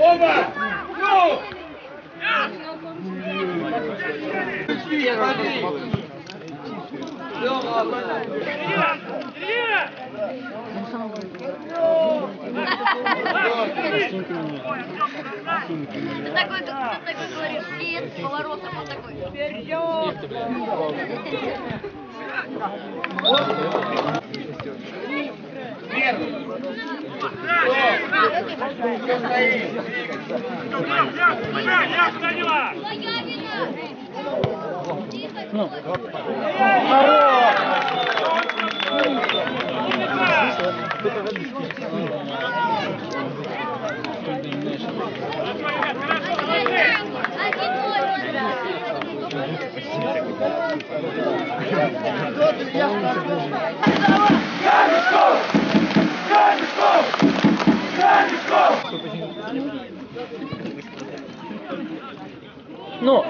Оба! Ну! Ты такой, ты такой говоришь, вперед, поворотом, вот такой. Ну, Держи! короче, Ну,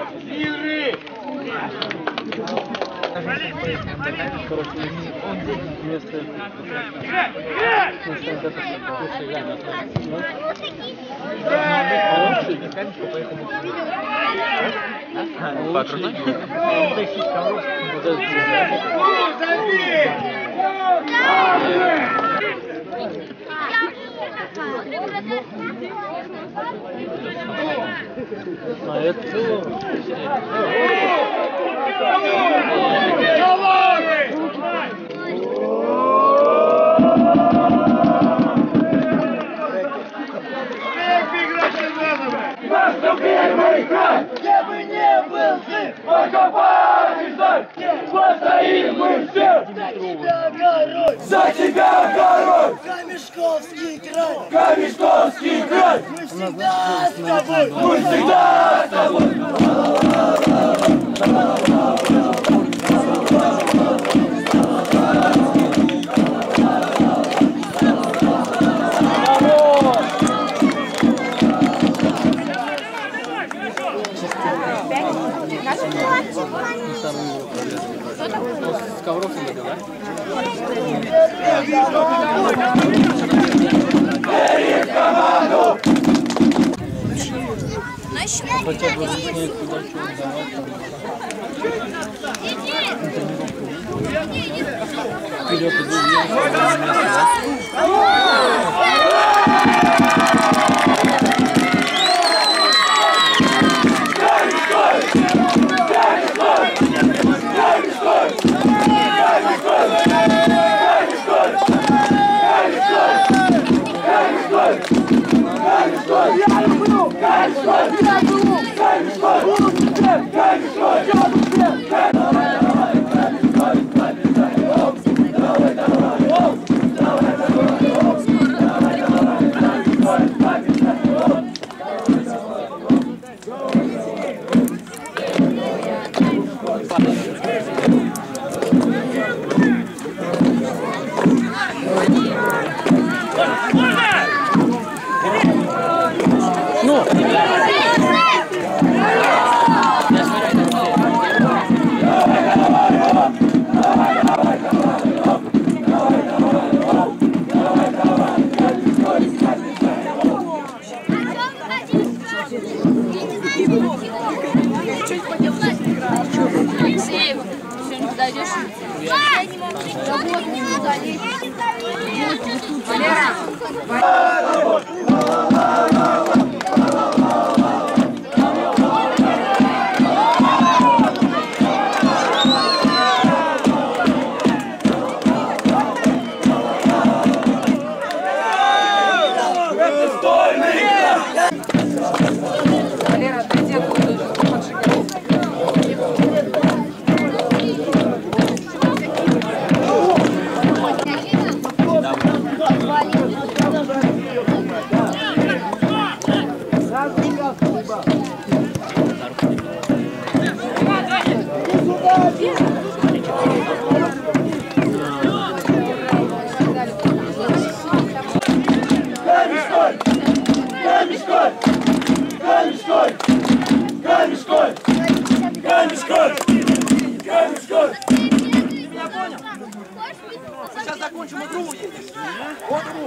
поэтому... А это... Эх, играть заново! Наступил мой край, где бы не был жив, покопай вдаль, постоим мы все, тебя горой, за тебя горой, Камешковский край, Камешковский край, мы всегда с тобой. мы всегда с тобой. Ковров надо, да? Хотя бы снег куда Kaygışlar! Kaygışlar! Kaygışlar! Kaygışlar! Kaygışlar! Kaygışlar! Kaygışlar! Bye.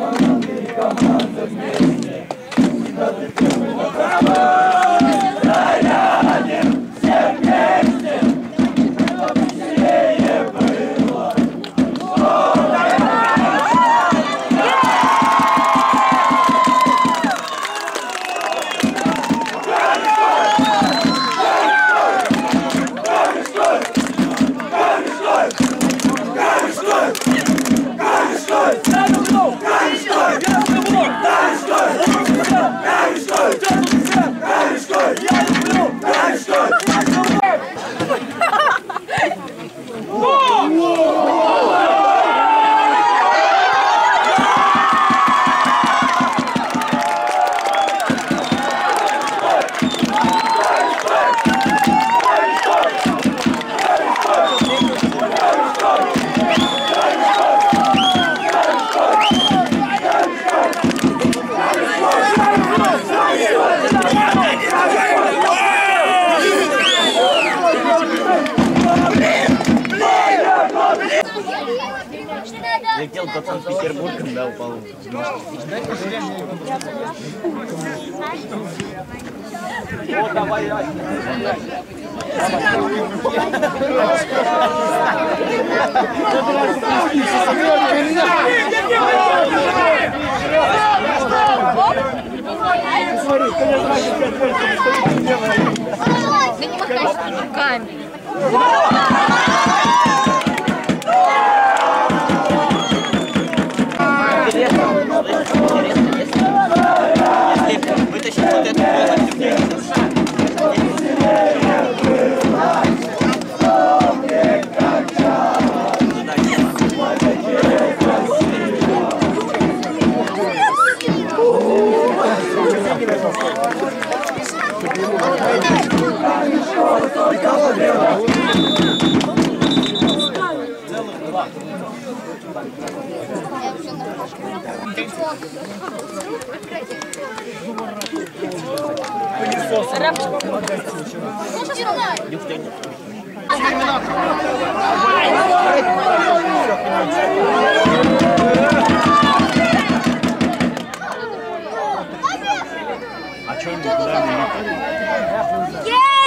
America, America, America, America, America, America, America, Летел под Санкт-Петербургом, да, упал. Да не махай руками. Дискриминация. children to learn nothing.